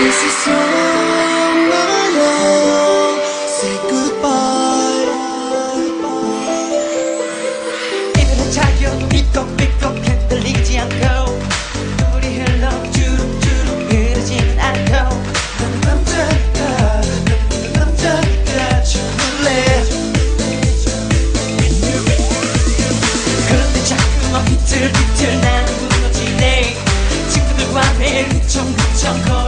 This is all. Say goodbye. 삐걱삐걱 흔들리지 않고 눈물이 흘러 주룩주룩 흐르지는 않고 난 남자가, 난 남자가 죽을래. 그런데 자꾸만 비틀비틀 나는 무너지네 친구들과 매일 휘청휘청 거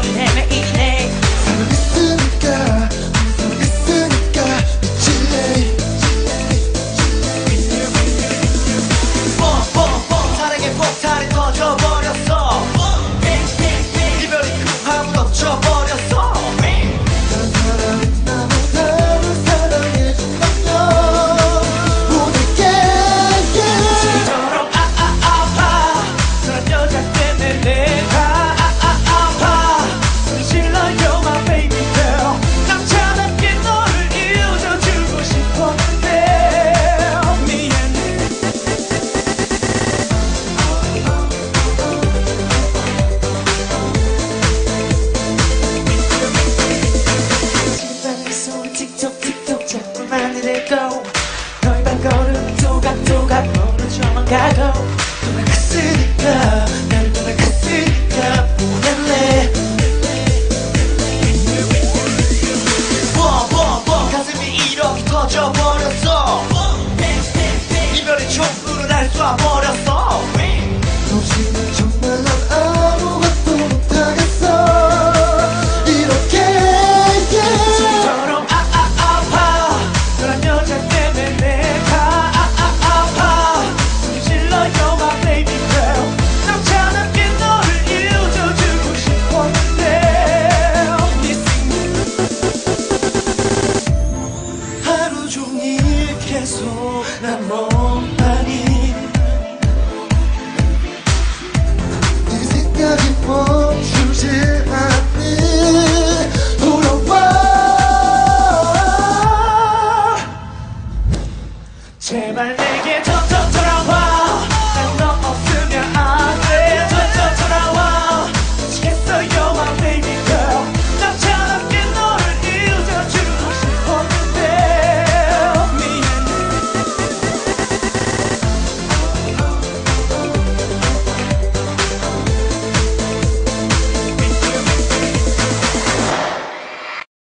가고 떠나갔으니까, 날 떠나갔으니까 보낼래. 뻔뻔뻔 가슴이 이렇게 터져버렸어. 이별의 총구를 날 쏴버렸어 계속 난 멍하니 네 생각이 멈추지 않니? 돌아와. 제발 내게 더더 돌아와